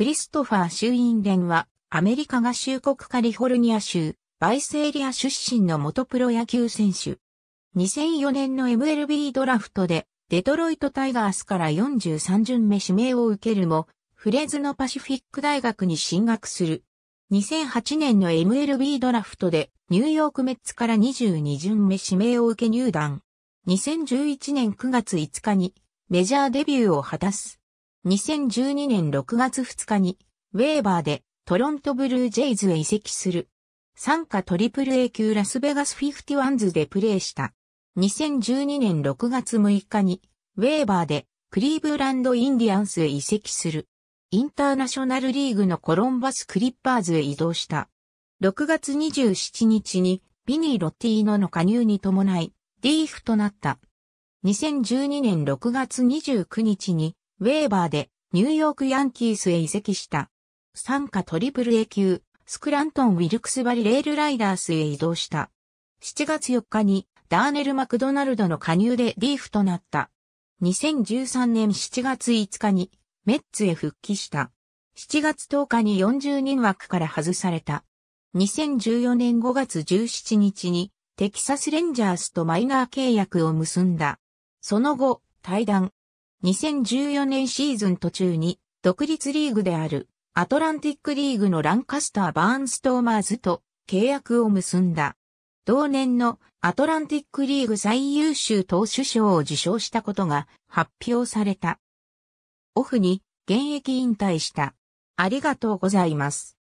クリストファー・シューインデンは、アメリカ合衆国カリフォルニア州、バイスエリア出身の元プロ野球選手。2004年の MLB ドラフトで、デトロイトタイガースから43巡目指名を受けるも、フレズノパシフィック大学に進学する。2008年の MLB ドラフトでニューヨークメッツから22巡目指名を受け入団。2011年9月5日にメジャーデビューを果たす。2012年6月2日にウェーバーでトロントブルージェイズへ移籍する。参加トリプル A 級ラスベガスフィフティワンズでプレーした。2012年6月6日にウェーバーでクリーブランドインディアンスへ移籍する。インターナショナルリーグのコロンバスクリッパーズへ移動した。6月27日にビニー・ロッティーノの加入に伴い、ディーフとなった。2012年6月29日に、ウェーバーでニューヨークヤンキースへ移籍した。参加トリプル A 級、スクラントン・ウィルクスバリ・レールライダースへ移動した。7月4日にダーネル・マクドナルドの加入でディーフとなった。2013年7月5日にメッツへ復帰した。7月10日に40人枠から外された。2014年5月17日にテキサスレンジャースとマイナー契約を結んだ。その後、退団。2014年シーズン途中に独立リーグであるアトランティックリーグのランカスター・バーンストーマーズと契約を結んだ。同年のアトランティックリーグ最優秀投手賞を受賞したことが発表された。オフに現役引退した。ありがとうございます。